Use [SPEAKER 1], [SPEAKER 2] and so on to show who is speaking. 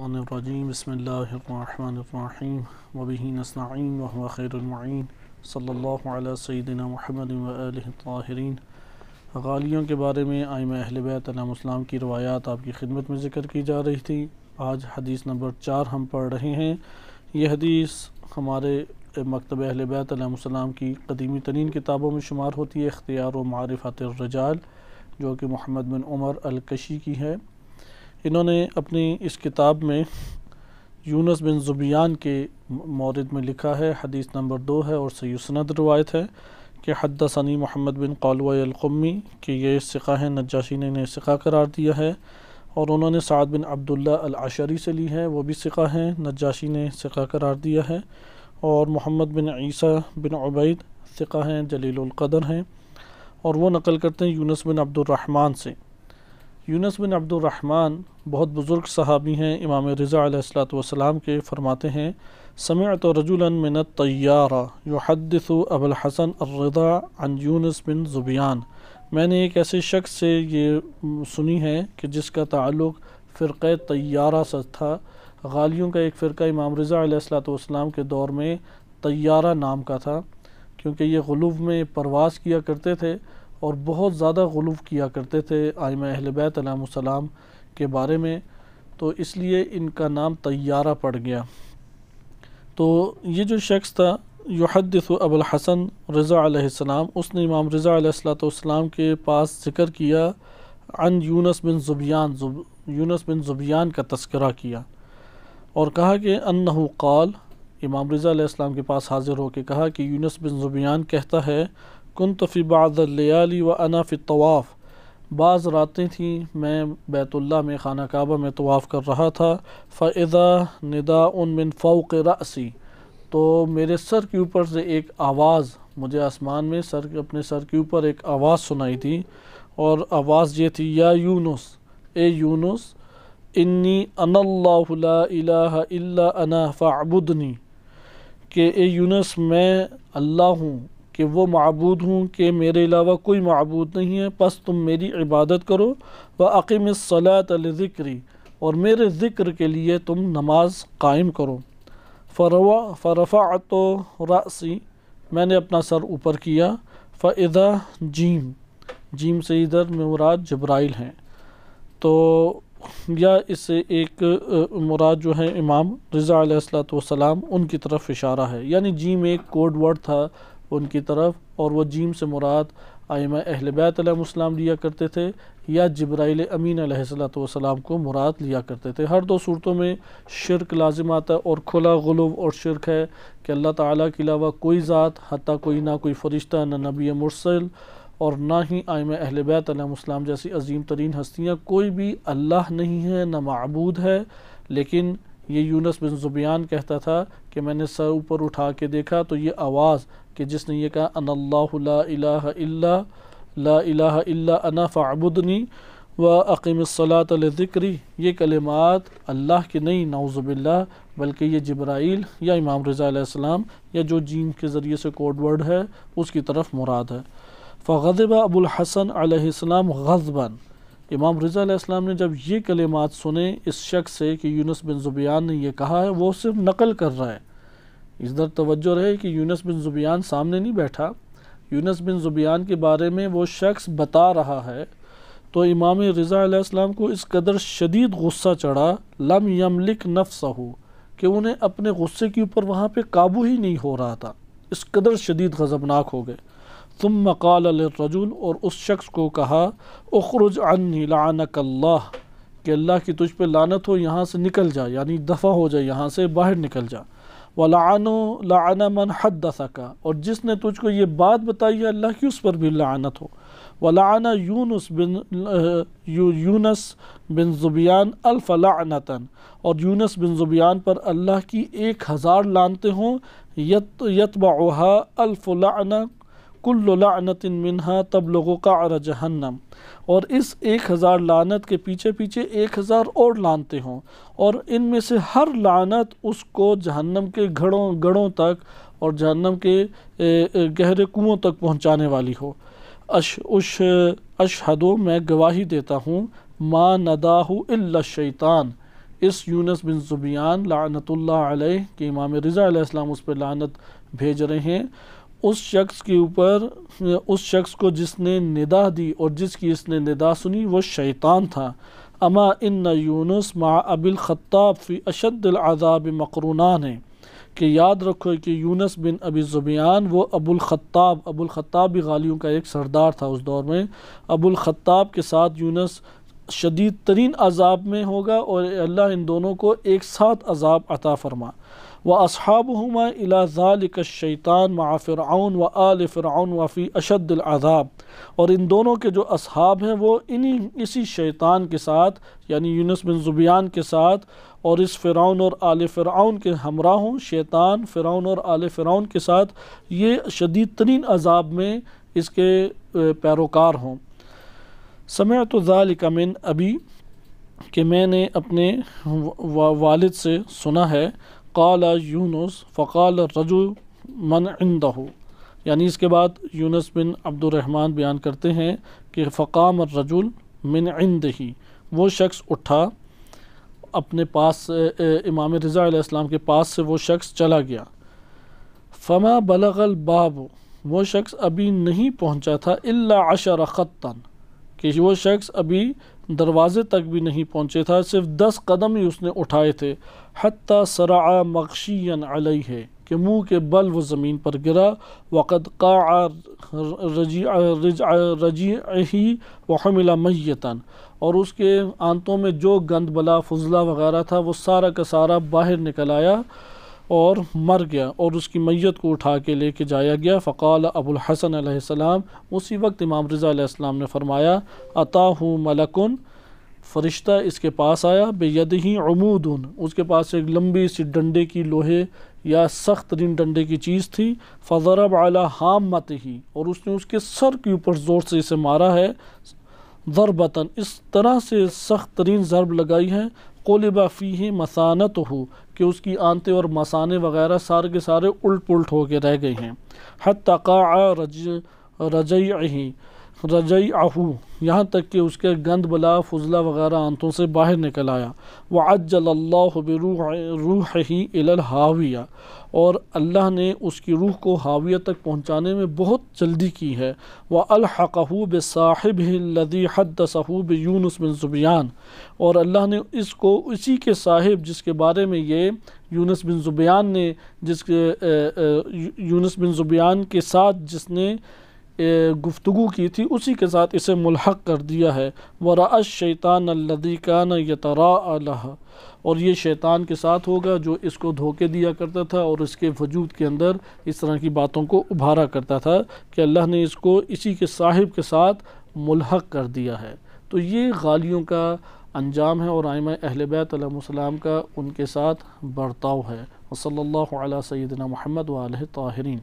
[SPEAKER 1] الرحمن الرجیم بسم اللہ الرحمن الرحیم وبه نستعین وهو خیر المعین صلی اللہ علی سیدنا محمد و آلہ الطاہرین غالیوں کے بارے میں آئمہ اہل بیت علیہ السلام کی روایات آپ کی خدمت میں ذکر کی جا رہی تھی. آج حدیث نمبر چار ہم پڑھ رہے ہیں. یہ حدیث ہمارے مکتب اہل بیت علیہ السلام کی قدیمی ترین کتابوں میں شمار ہوتی ہے، اختیار و معرفت الرجال، جو کہ محمد بن عمر الکشی کی ہے. انہوں نے اپنی اس کتاب میں یونس بن زبیان کے مورد میں لکھا ہے، حدیث نمبر دو ہے اور سید روایت ہے کہ حد ثنی محمد بن قالو القمی کہ یہ سقہ ہے نجاشی نے انہیں سقہ قرار دیا ہے اور انہوں نے سعد بن عبداللہ العشری سے لی ہے، وہ بھی سقہ ہیں، نجاشی نے سقہ قرار دیا ہے اور محمد بن عیسیٰ بن عبید سقہ ہیں، جلیل القدر ہیں اور وہ نقل کرتے ہیں یونس بن عبد الرحمن سے۔ یونس بن عبد الرحمن بہت بزرگ صحابی ہیں، امام رضا علیہ السلاۃ والسلام کے فرماتے ہیں، سمعت رجلا من الطیارہ یحدث ابو الحسن الرضا عن یونس بن زبیان۔ میں نے ایک ایسے شخص سے یہ سنی ہے کہ جس کا تعلق فرقہ طیارہ سے تھا۔ غالیوں کا ایک فرقہ امام رضا علیہ السلاۃ والسلام کے دور میں طیارہ نام کا تھا، کیونکہ یہ غلوب میں پرواز کیا کرتے تھے۔ اور بہت زیادہ غلوف کیا کرتے تھے آئمہ اہل بیت علیہ السلام کے بارے میں، تو اس لیے ان کا نام طیارہ پڑ گیا۔ تو یہ جو شخص تھا، یحدث ابو الحسن رضا علیہ السلام، اس نے امام رضا علیہ السلاۃ والسلام کے پاس ذکر کیا، عن یونس بن زبیان، زب، یونس بن زبیان کا تذکرہ کیا اور کہا کہ انہو قال، امام رضا علیہ السلام کے پاس حاضر ہو کے کہا کہ یونس بن زبیان کہتا ہے کن فی بعض اللیالی و انا فی طواف بعض راتیں تھیں، میں بیت اللہ میں خانہ کعبہ میں طواف کر رہا تھا، فَإِذَا نِدَاءٌ مِّن فَوْقِ رَأْسِ تو میرے سر کے اوپر سے ایک آواز، مجھے آسمان میں سر اپنے سر کے اوپر ایک آواز سنائی تھی اور آواز یہ تھی، یا یونس، اے یونس، انی ان اللہ لا الہ الا انا فاعبدنی. کہ اے یونس، میں اللہ ہوں کہ وہ معبود ہوں کہ میرے علاوہ کوئی معبود نہیں ہے، پس تم میری عبادت کرو و عقیم الصلاۃ الذکری اور میرے ذکر کے لیے تم نماز قائم کرو۔ فروا فرفا تو راسی میں نے اپنا سر اوپر کیا۔ فضا جیم جیم سے ادھر مراد جبرائیل ہیں۔ تو یا اس سے ایک مراد جو ہے امام رضا علیہ السلاۃ والسلام، ان کی طرف اشارہ ہے۔ یعنی جیم ایک کوڈ ورڈ تھا۔ ان کی طرف اور وہ جیم سے مراد آئمہ اہل بیت علیہ السلام لیا کرتے تھے یا جبرائیل امین علیہ السلام کو مراد لیا کرتے تھے۔ ہر دو صورتوں میں شرک لازم آتا ہے اور کھلا غلوب اور شرک ہے کہ اللہ تعالیٰ کے علاوہ کوئی ذات حتیٰ کوئی نہ کوئی فرشتہ، نہ نبی مرسل اور نہ ہی آئمہ اہل بیت علیہ السلام جیسی عظیم ترین ہستیاں کوئی بھی اللہ نہیں ہے، نہ معبود ہے۔ لیکن یہ یونس بن زبیان کہتا تھا کہ میں نے سر اوپر اٹھا کے دیکھا تو یہ آواز کہ جس نے یہ کہا ان اللہ لا الہ الا، لا الہ الا انا فعبدنی و عقیم الصلاۃ الذکری یہ کلمات اللہ کے نہیں، نعوذ باللہ، بلکہ یہ جبرائیل یا امام رضا علیہ السلام یا جو جین کے ذریعے سے کوڈ ورڈ ہے، اس کی طرف مراد ہے۔ فغضب ابو الحسن علیہ السلام غضباً۔ امام رضا علیہ السلام نے جب یہ کلمات سنے، اس شخص سے کہ یونس بن زبیان نے یہ کہا ہے، وہ صرف نقل کر رہا ہے۔ اس در توجہ رہے کہ یونس بن زبیان سامنے نہیں بیٹھا۔ یونس بن زبیان کے بارے میں وہ شخص بتا رہا ہے۔ تو امام رضا علیہ السلام کو اس قدر شدید غصہ چڑھا، لم یملک نفسہ ہو کہ انہیں اپنے غصے کے اوپر وہاں پہ قابو ہی نہیں ہو رہا تھا۔ اس قدر شدید غضبناک ہو گئے۔ ثم قال للرجل، اور اس شخص کو کہا، اخرج عنی لعنک اللہ، کہ اللہ کی تجھ پہ لعنت ہو، یہاں سے نکل جا یعنی دفع ہو جائے یہاں سے باہر نکل جا۔ وَلَعَنُوا لَعَنَ مَنْ حَدَّثَكَ اور جس نے تجھ کو یہ بات بتائی ہے اللہ کی اس پر بھی لعنت ہو۔ وَلَعَنَ یونس بن یونس بن زبیان الف اور یونس بن زبیان پر اللہ کی ایک ہزار لانتے ہوں یتبعها الف لعنہ کل لعنت منہا تبلغ قعر جہنم۔ اور اس ایک ہزار لعنت کے پیچھے پیچھے ایک ہزار اور لانتے ہوں۔ اور ان میں سے ہر لعنت اس کو جہنم کے گھڑوں گڑوں تک اور جہنم کے گہرے کنووں تک پہنچانے والی ہو۔ اش اش، اشہدو میں گواہی دیتا ہوں، ما نداہ الا الشیطان۔ اس یونس بن زبیان لعنت اللہ علیہ، کہ امام رضا علیہ السلام اس پہ لعنت بھیج رہے ہیں۔ اس شخص کے اوپر، اس شخص کو جس نے ندا دی اور جس کی اس نے ندا سنی، وہ شیطان تھا۔ اما ان یونس مع اب الخطاب فی اشد العذاب مقرونان ہیں۔ کہ یاد رکھو کہ یونس بن ابی زبیان، وہ ابو الخطاب ابو الخطاب بھی غالیوں کا ایک سردار تھا اس دور میں۔ ابو الخطاب کے ساتھ یونس شدید ترین عذاب میں ہوگا اور اللہ ان دونوں کو ایک ساتھ عذاب عطا فرما۔ و اصحابہما الى ذالک الشیطان مع فرعون و آل فرعون و فی اشد العذاب اور ان دونوں کے جو اصحاب ہیں وہ انہی، اسی شیطان کے ساتھ یعنی یونس بن زبیان کے ساتھ اور اس فرعون اور آل فرعون کے ہمراہوں شیطان فرعون اور آل فرعون کے ساتھ یہ شدید ترین عذاب میں اس کے پیروکار ہوں۔ سمعت ذالک من ابی کہ میں نے اپنے والد سے سنا ہے۔ قال یونس، فقال رجو من عندہ یعنی اس کے بعد یونس بن عبد الرحمن بیان کرتے ہیں کہ فقام الرجل من ہی وہ شخص اٹھا، اپنے پاس امام رضا علیہ السلام کے پاس سے وہ شخص چلا گیا. فما بلغ الباب. وہ شخص ابھی نہیں پہنچا تھا اللہ عشر خطن کہ وہ شخص ابھی دروازے تک بھی نہیں پہنچے تھا، صرف دس قدم ہی اس نے اٹھائے تھے۔ حتیٰ سرع مغشین علیہ، کہ منہ کے بل وہ زمین پر گرا، وقد قاع رجیعہی وحمل میتاً۔ اور اس کے آنتوں میں جو گند بلا، فضلہ وغیرہ تھا، وہ سارا کا سارا باہر نکل آیا اور مر گیا۔ اور اس کی میت کو اٹھا کے لے کے جایا گیا۔ فقال ابو الحسن علیہ السلام، اسی وقت امام رضا علیہ السلام نے فرمایا عطاہ ملکن؟ فرشتہ اس کے پاس آیا بے ید ہی عمود۔ اس کے پاس ایک لمبی سی ڈنڈے کی لوہے یا سخت ترین ڈنڈے کی چیز تھی۔ فضرب اعلیٰ حام مت ہی اور اس نے اس کے سر کے اوپر زور سے اسے مارا ہے۔ ضربتاً اس طرح سے سخت ترین ضرب لگائی ہے۔ قولبہ فی مسانت ہو کہ اس کی آنتے اور مسانے وغیرہ سارے کے سارے الٹ پلٹ ہو کے رہ گئے ہیں۔ حتی قاع رج رجعی رجعی آہو یہاں تک کہ اس کے گند بلا، فضلہ وغیرہ آنتوں سے باہر نکل آیا۔ وعجل اللہ بروح روح ہی الحاویہ۔ اور اللہ نے اس کی روح کو حاویہ تک پہنچانے میں بہت جلدی کی ہے۔ وہ الحقہ بصاحب الذي حدثه بيونس بن زبیان اور اللہ نے اس کو اسی کے صاحب، جس کے بارے میں یہ یونس بن زبیان نے، جس کے یونس بن زبیان کے ساتھ جس نے گفتگو کی تھی، اسی کے ساتھ اسے ملحق کر دیا ہے۔ ورا شیطان الدی کان یترا الہ اور یہ شیطان کے ساتھ ہوگا جو اس کو دھوکے دیا کرتا تھا اور اس کے وجود کے اندر اس طرح کی باتوں کو ابھارا کرتا تھا کہ اللہ نے اس کو اسی کے صاحب کے ساتھ ملحق کر دیا ہے۔ تو یہ غالیوں کا انجام ہے اور آئمہ اہل بیت علیہ السلام کا ان کے ساتھ برتاؤ ہے۔ وصلی اللہ علیہ سیدنا محمد و علیہ طاہرین۔